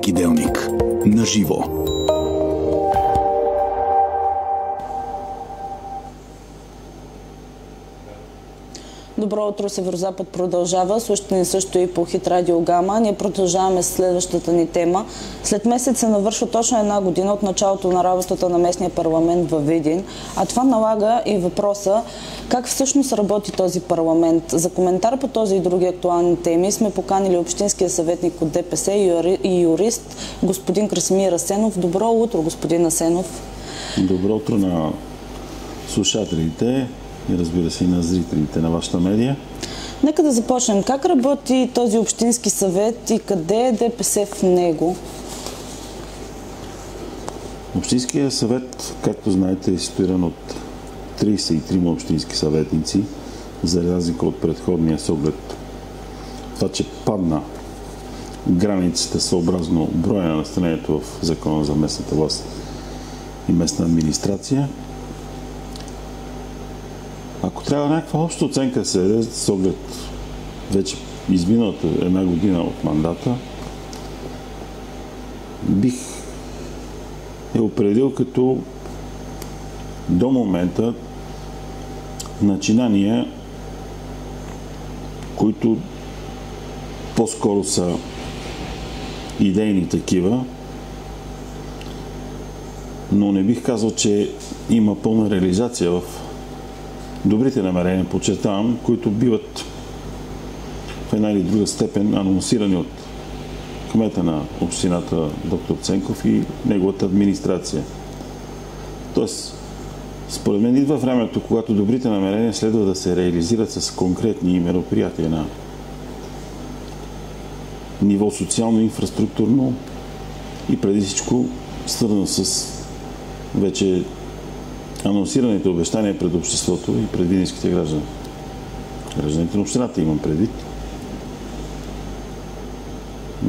Киделник. На живо. Добро утро, Северозапад продължава. Слушате ни също и по Хит Радио Гама. Ние продължаваме с следващата ни тема. След месец се навършва точно една година от началото на работата на местния парламент във Видин. А това налага и въпроса как всъщност работи този парламент. За коментар по този и други актуални теми сме поканили общинския съветник от ДПС и юрист господин Красимир Асенов. Добро утро, господин Асенов. Добро утро на слушателите и разбира се и на зрителите на вашата медия. Нека да започнем. Как работи този общински съвет и къде е ДПС в него? Общинския съвет, както знаете, е ситуиран от 33 общински съветници, за разлика от предходния с оглед това, че падна границата съобразно броя на настанението в Закона за местната власт и местна администрация – ако трябва някаква обща оценка се даде с оглед вече изминалата една година от мандата, бих е определил като до момента начинания, които по-скоро са идейни такива, но не бих казал, че има пълна реализация в добрите намерения, подчертавам, които биват в една или друга степен анонсирани от кмета на общината доктор Ценков и неговата администрация. Тоест, според мен идва времето, когато добрите намерения следва да се реализират с конкретни мероприятия на ниво социално, инфраструктурно и преди всичко свързано с вече анонсираните обещания пред обществото и пред виниските граждани. Гражданите на общината имам предвид.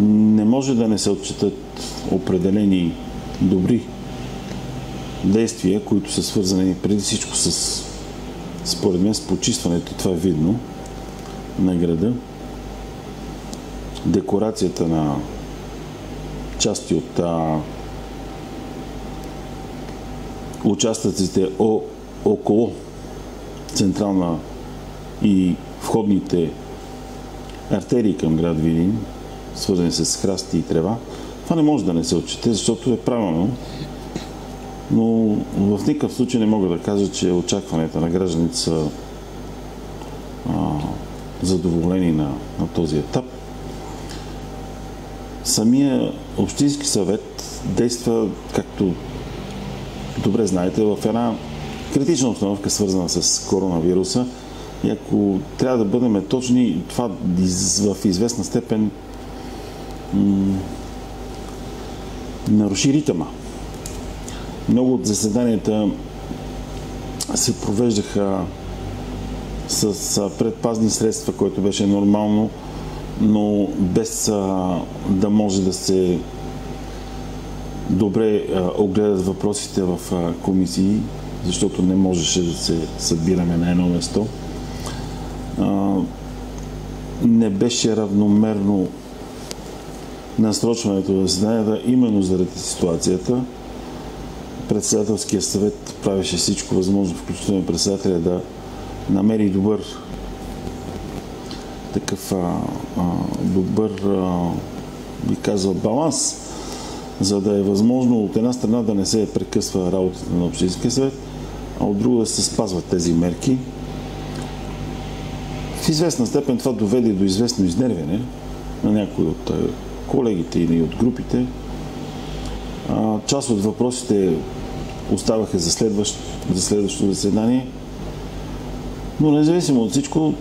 Не може да не се отчитат определени добри действия, които са свързани преди всичко с, според мен, с почистването, това е видно, на града. Декорацията на части от а, участъците о, около централна и входните артерии към град Видин, свързани с храсти и трева, това не може да не се отчете, защото е правилно. Но в никакъв случай не мога да кажа, че очакванията на гражданите са задоволени на, на този етап. Самия Общински съвет действа, както добре знаете, в една критична установка, свързана с коронавируса. И ако трябва да бъдем точни, това в известна степен наруши ритъма. Много от заседанията се провеждаха с предпазни средства, което беше нормално, но без да може да се добре огледат въпросите в комисии, защото не можеше да се събираме на едно место. Не беше равномерно насрочването на заседанията, именно заради ситуацията. Председателския съвет правеше всичко възможно, включително председателя да намери добър такъв а, а, добър, а, би казал, баланс за да е възможно от една страна да не се прекъсва работата на Общинския съвет, а от друга да се спазват тези мерки. В известна степен това доведе до известно изнервяне на някои от колегите или от групите. Част от въпросите оставаха за, следващ, за следващото заседание, но независимо от всичко,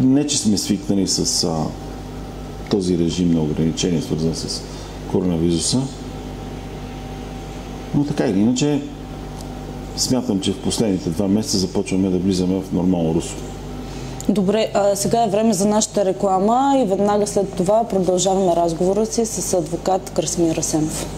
не че сме свикнали с а, този режим на ограничение, свързан с коронавируса. Но така или иначе, смятам, че в последните два месеца започваме да влизаме в нормално русло. Добре, а сега е време за нашата реклама и веднага след това продължаваме разговора си с адвокат Красимир Асенов.